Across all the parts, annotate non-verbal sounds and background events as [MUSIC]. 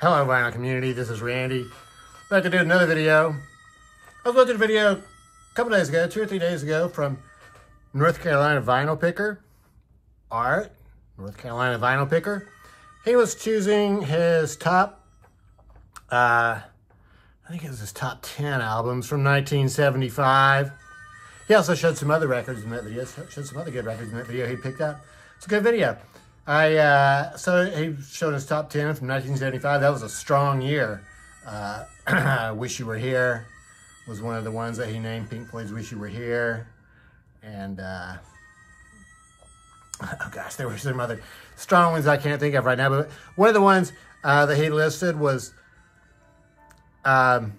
Hello, vinyl community. This is Randy. Back to do another video. I was watching a video a couple days ago, two or three days ago, from North Carolina Vinyl Picker, Art, North Carolina Vinyl Picker. He was choosing his top, uh, I think it was his top 10 albums from 1975. He also showed some other records in that video, showed some other good records in that video he picked up. It's a good video. I uh, so he showed his top ten from 1975. That was a strong year. Uh, [CLEARS THROAT] "Wish You Were Here" was one of the ones that he named. Pink Floyd's "Wish You Were Here," and uh, [LAUGHS] oh gosh, there were some other strong ones I can't think of right now. But one of the ones uh, that he listed was um,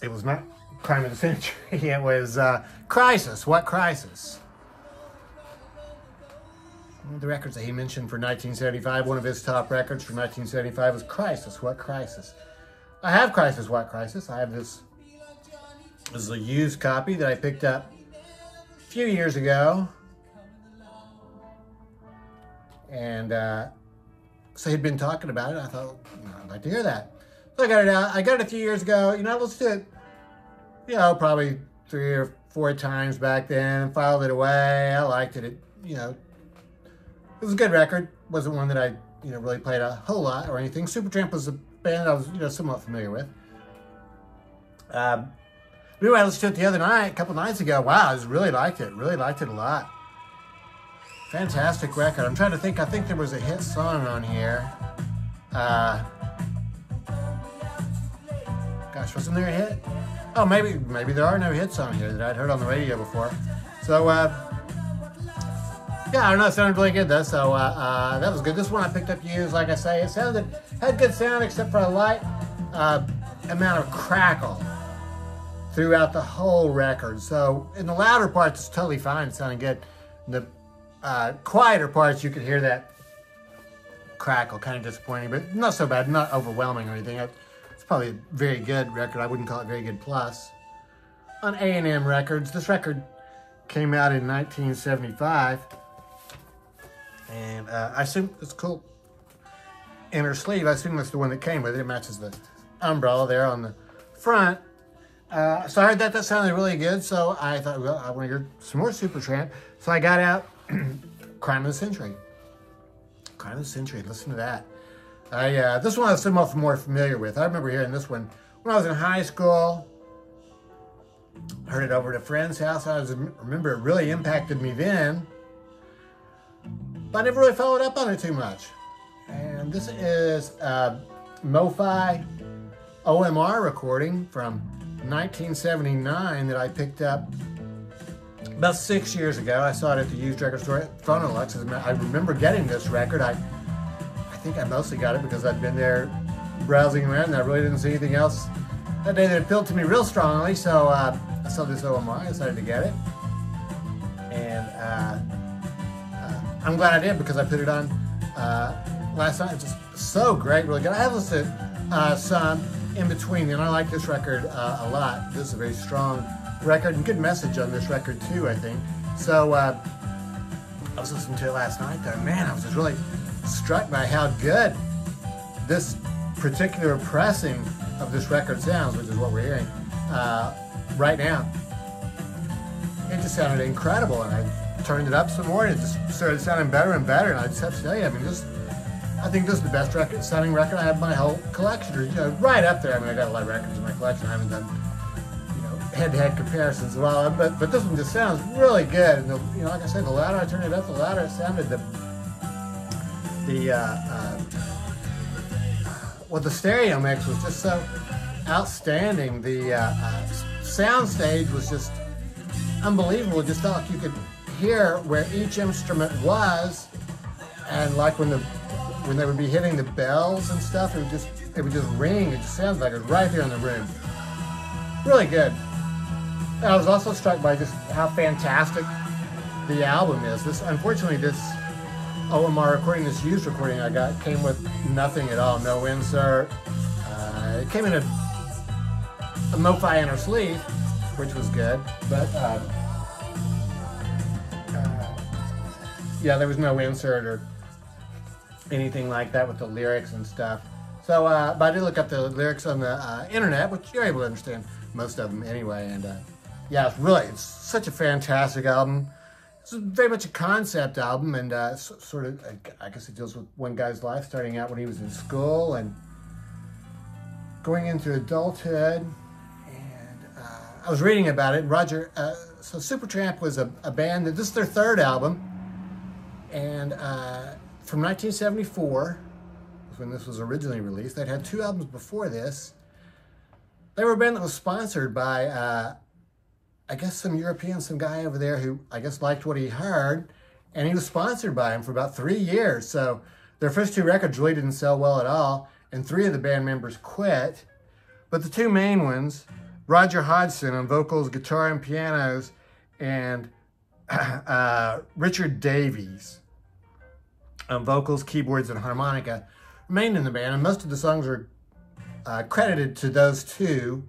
it was not "Crime of the Century." [LAUGHS] It was uh, "Crisis." What crisis? The records that he mentioned for 1975, one of his top records for 1975 was Crisis. What Crisis? I have Crisis. What Crisis? I have this. This is a used copy that I picked up a few years ago. And uh, so he'd been talking about it. I thought, know, I'd like to hear that. So I got it out. I got it a few years ago. You know, let's do it, you know, probably three or four times back then. Filed it away. I liked it. It, you know, was a good record. wasn't one that I you know really played a whole lot or anything. Supertramp was a band I was you know somewhat familiar with. Um, I listened to it the other night, a couple nights ago. Wow, I just really liked it. Really liked it a lot. Fantastic record. I'm trying to think. I think there was a hit song on here. Uh, gosh, wasn't there a hit? Oh, maybe maybe there are no hits on here that I'd heard on the radio before. So. Uh, yeah, I don't know. It sounded really good though, so uh, uh, that was good. This one I picked up used, like I say, it sounded had good sound except for a light uh, amount of crackle throughout the whole record. So in the louder parts, it's totally fine, sounding good. In the uh, quieter parts, you could hear that crackle, kind of disappointing, but not so bad, not overwhelming or anything. It's probably a very good record. I wouldn't call it very good plus. On A&M Records, this record came out in 1975. And uh, I assume it's cool inner sleeve. I assume that's the one that came with it. It matches the umbrella there on the front. Uh, so I heard that that sounded really good. So I thought, well, I want to hear some more Supertramp. So I got out [CLEARS THROAT] Crime of the Century. Crime of the Century. Listen to that. I uh, this one I was somewhat more familiar with. I remember hearing this one when I was in high school. Heard it over at a friend's house. I was, remember it really impacted me then but I never really followed up on it too much. And this is a MoFi OMR recording from 1979 that I picked up about six years ago. I saw it at the used record store at Phonolux. I remember getting this record. I, I think I mostly got it because I'd been there browsing around and I really didn't see anything else that day that appealed to me real strongly. So uh, I saw this OMR. I decided to get it. And uh, I'm glad I did because I put it on uh, last night. It's just so great, really good. I have listened uh, some in between, and I like this record uh, a lot. This is a very strong record and good message on this record too, I think. So uh, I was listening to it last night, though. Man, I was just really struck by how good this particular pressing of this record sounds, which is what we're hearing uh, right now. It just sounded incredible, and I turned it up some more, and it just started sounding better and better. And I just have to tell you, I mean, this, I think this is the best record, sounding record I have in my whole collection, or you know, right up there. I mean, I got a lot of records in my collection. I haven't done, you know, head-to-head comparisons all, but but this one just sounds really good. And the, you know, like I said, the louder I turned it up, the louder it sounded. The the uh, uh, well, the stereo mix was just so outstanding. The uh, uh, sound stage was just unbelievable. Just felt like you could hear where each instrument was, and like when the when they would be hitting the bells and stuff, it would just it would just ring. It just sounds like it was right here in the room. Really good. And I was also struck by just how fantastic the album is. This unfortunately this OMR recording, this used recording I got, came with nothing at all, no insert. Uh, it came in a, a MoFi inner sleeve, which was good, but. Um, yeah, there was no insert or anything like that with the lyrics and stuff. So, uh, but I did look up the lyrics on the uh, internet, which you're able to understand most of them anyway. And uh, yeah, it's really, it's such a fantastic album. It's very much a concept album, and uh, sort of, I guess it deals with one guy's life starting out when he was in school and going into adulthood. And uh, I was reading about it. Roger, uh, so Supertramp was a, a band that this is their third album, and uh, from 1974 when this was originally released. They'd had two albums before this. They were a band that was sponsored by, uh, I guess, some European, some guy over there who I guess liked what he heard, and he was sponsored by him for about three years. So their first two records really didn't sell well at all, and three of the band members quit. But the two main ones, Roger Hodgson on vocals, guitar, and pianos, and [CLEARS THROAT] uh, Richard Davies on vocals, keyboards, and harmonica, remained in the band, and most of the songs are uh, credited to those two,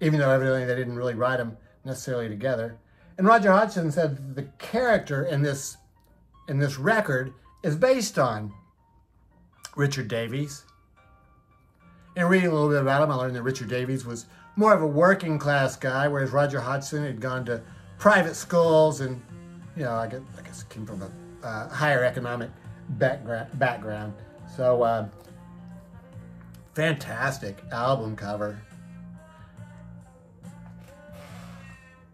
even though evidently they didn't really write them necessarily together. And Roger Hodgson said the character in this in this record is based on Richard Davies. And reading a little bit about him, I learned that Richard Davies was more of a working class guy, whereas Roger Hodgson had gone to private schools and, you know, I guess, I guess came from a uh, higher economic background. background. So, uh, fantastic album cover.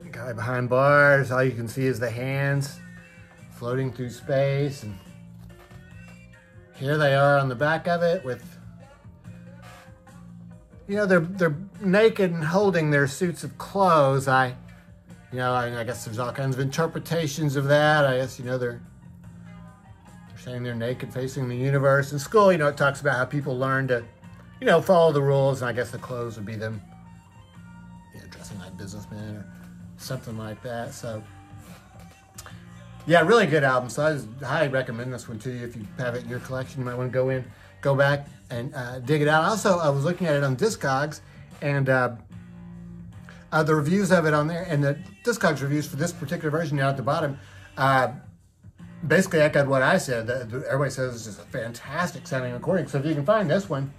The guy behind bars, all you can see is the hands floating through space. And here they are on the back of it with, you know, they're, they're naked and holding their suits of clothes. I, you know, I, I guess there's all kinds of interpretations of that. I guess, you know, they're standing there naked facing the universe. In school, you know, it talks about how people learn to, you know, follow the rules, and I guess the clothes would be them, you know, dressing like businessmen or something like that. So, yeah, really good album. So I highly recommend this one to you. If you have it in your collection, you might want to go in, go back and uh, dig it out. Also, I was looking at it on Discogs, and uh, uh, the reviews of it on there, and the Discogs reviews for this particular version down at the bottom, uh, basically echoed what I said. Everybody says this is a fantastic sounding recording. So if you can find this one,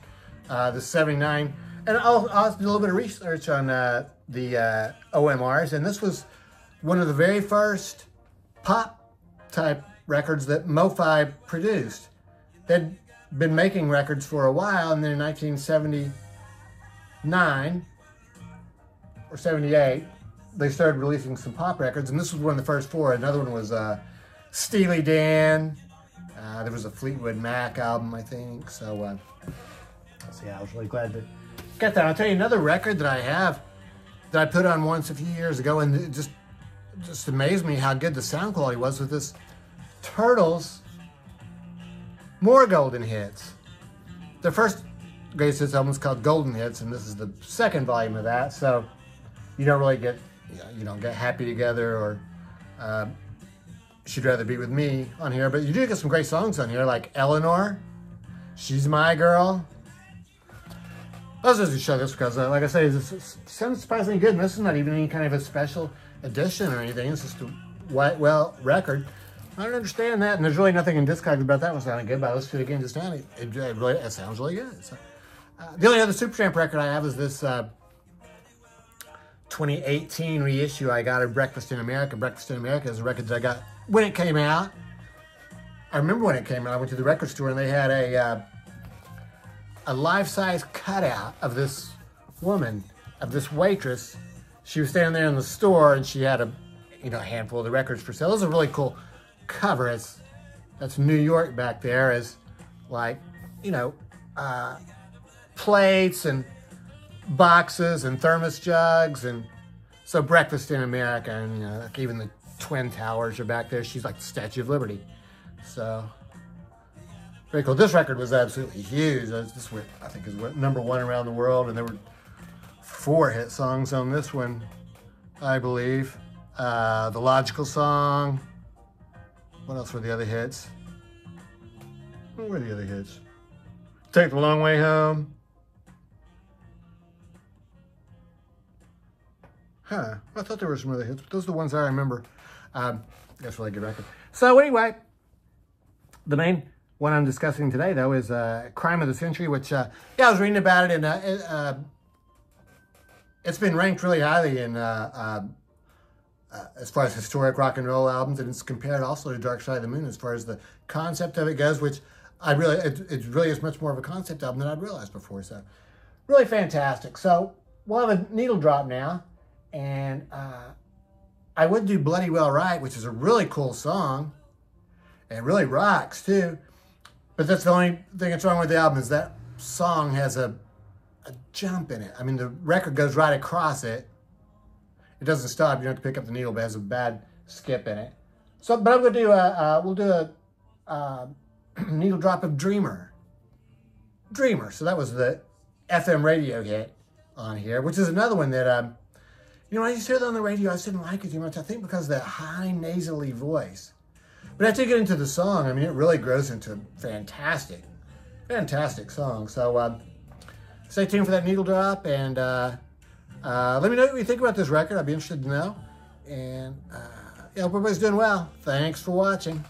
uh, the 79, and I'll, I'll do a little bit of research on uh, the uh, OMRs, and this was one of the very first pop type records that MoFi produced. They'd been making records for a while, and then in 1979 or 78, they started releasing some pop records, and this was one of the first four. Another one was uh, Steely Dan. Uh, there was a Fleetwood Mac album, I think. So, uh, so yeah, I was really glad to get that. I'll tell you another record that I have that I put on once a few years ago, and it just just amazed me how good the sound quality was with this Turtles. More golden hits. The first greatest hits album is called Golden Hits, and this is the second volume of that. So you don't really get you, know, you don't get happy together or uh, She'd Rather Be With Me on here, but you do get some great songs on here, like Elenore, She's My Girl. Let's just show this because, uh, like I say, it sounds surprisingly good, and this is not even any kind of a special edition or anything. It's just a white, well record. I don't understand that, and there's really nothing in Discogs about that one sounding good, but I listened to it again just now, it, it, really, it sounds really good. Uh, the only other Supertramp record I have is this uh, 2018 reissue I got of Breakfast in America. Breakfast in America is a record that I got when it came out. I remember when it came out. I went to the record store and they had a uh, a life-size cutout of this woman, of this waitress. She was standing there in the store and she had a you know a handful of the records for sale. It was a really cool cover. It's that's New York back there is like you know uh, plates and boxes and thermos jugs and so breakfast in America and you know like even the twin towers are back there. She's like the Statue of Liberty. So very cool. This record was absolutely huge. This went, I think is number one around the world and there were four hit songs on this one, I believe. Uh, the Logical Song. What else were the other hits? What were the other hits? Take the Long Way Home. Huh. I thought there were some other hits, but those are the ones I remember. Um, that's really good record. So anyway, the main one I'm discussing today, though, is uh, Crime of the Century, which, uh, yeah, I was reading about it, and uh, it, uh, it's been ranked really highly in uh, uh, as far as historic rock and roll albums, and it's compared also to Dark Side of the Moon as far as the concept of it goes, which I really, it, it really is much more of a concept album than I'd realized before. So, really fantastic. So, we'll have a needle drop now, and I would do Bloody Well Right, which is a really cool song, and really rocks too. But that's the only thing that's wrong with the album is that song has a, a jump in it. I mean, the record goes right across it. It doesn't stop. You don't have to pick up the needle, but it has a bad skip in it. So, but I'm going to do a, uh, we'll do a uh, [CLEARS THROAT] needle drop of Dreamer. Dreamer. So that was the FM radio hit on here, which is another one that, um, you know, I used to hear that on the radio. I just didn't like it too much. I think because of that high nasally voice. But after you get into the song, I mean, it really grows into a fantastic, fantastic song. So uh, stay tuned for that needle drop and uh, uh, let me know what you think about this record. I'd be interested to know. And uh, yeah, hope everybody's doing well. Thanks for watching.